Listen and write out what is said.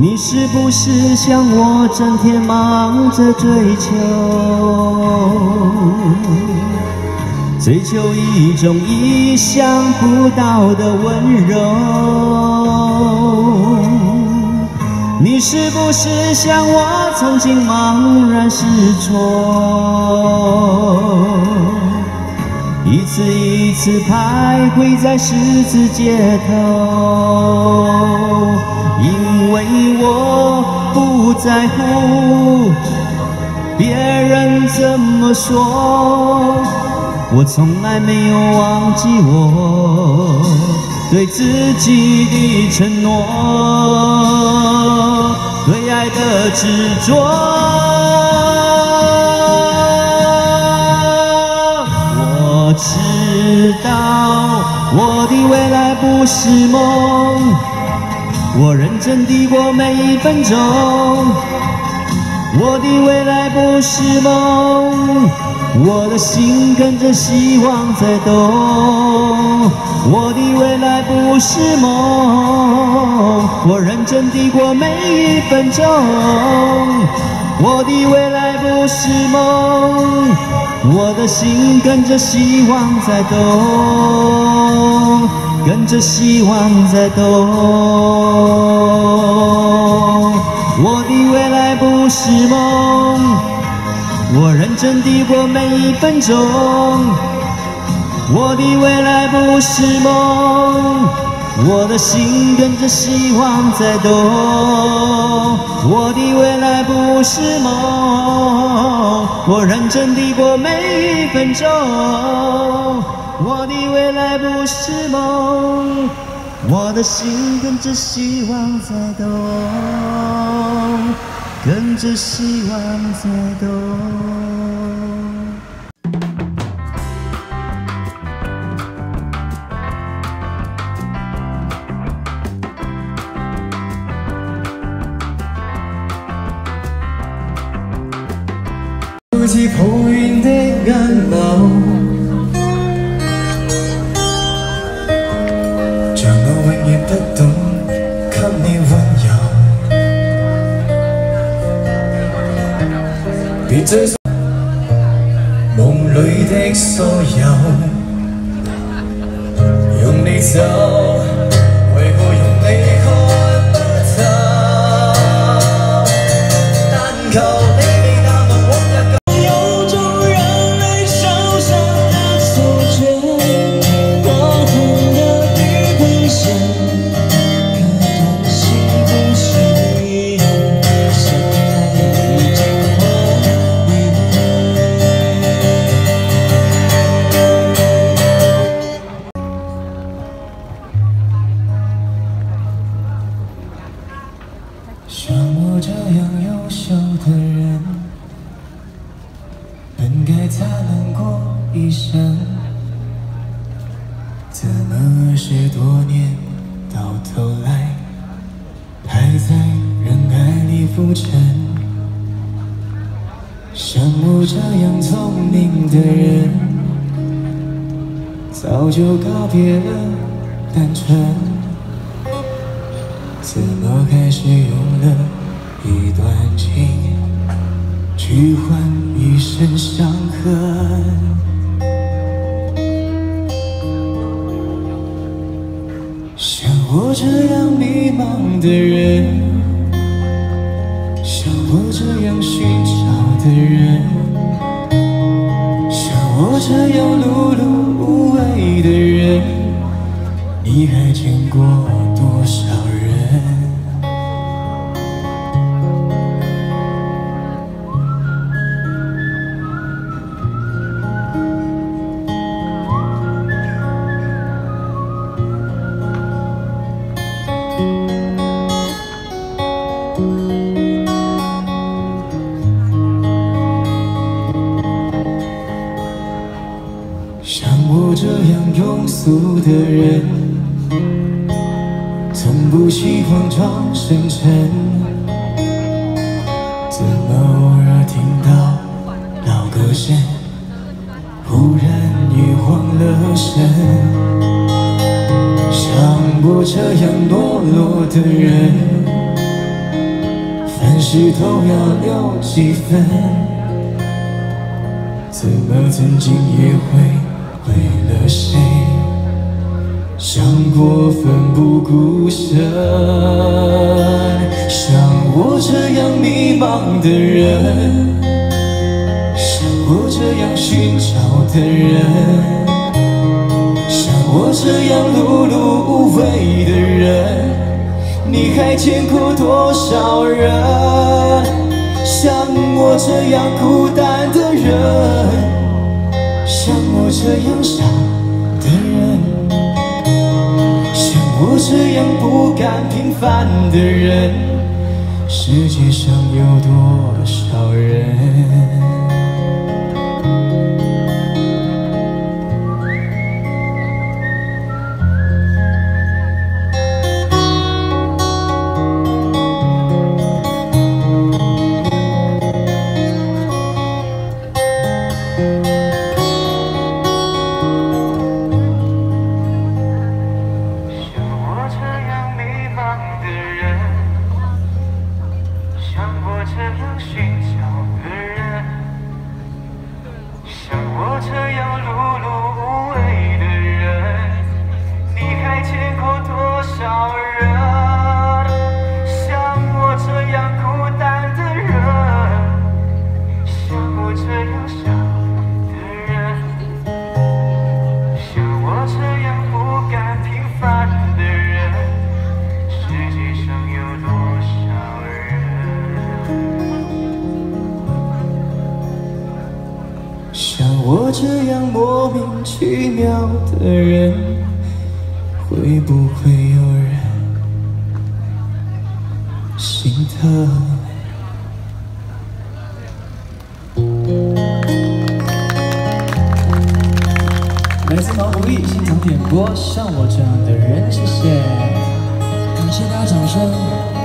你是不是像我整天忙着追求，追求一种意想不到的温柔？你是不是像我曾经茫然失措，一次一次徘徊在十字街头？因为我不在乎别人怎么说，我从来没有忘记我对自己的承诺，对爱的执着。知道我的未来不是梦。我认真地过每一分钟，我的未来不是梦，我的心跟着希望在动。我的未来不是梦，我认真地过每一分钟，我的未来不是梦，我的心跟着希望在动。跟着希望在动，我的未来不是梦，我认真地过每一分钟。我的未来不是梦，我的心跟着希望在动。我的未来不是梦，我认真地过每一分钟。我的未来不是梦，我的心跟着希望在动，跟着希望在动。追梦里的所有，用你走。像我这样优秀的人，本十多年到头来，还在人海里浮沉？像我这样聪明的人，早就告别了单纯，怎么开始用了一段情？去换一身伤痕，这样迷茫的人，像我这样寻找的人，像我这样碌碌无为的人，你还见过？庸俗的人，从不喜欢装深沉。怎么偶尔听到老歌声，忽然也慌了神？像我这样懦弱的人，凡事都要留几分。怎么曾经也会为了谁想过奋不顾身？像我这样迷茫的人，像我这样寻找的人，像我这样碌碌无为的人，你还见过多少人？像我这样孤单的人，像我这样傻的人，像我这样不甘平凡的人，世界上有多少人？这样莫名其妙的人，会不会有人心疼？来自毛不易现场点播，像我这样的人，谢谢，感谢大家掌声。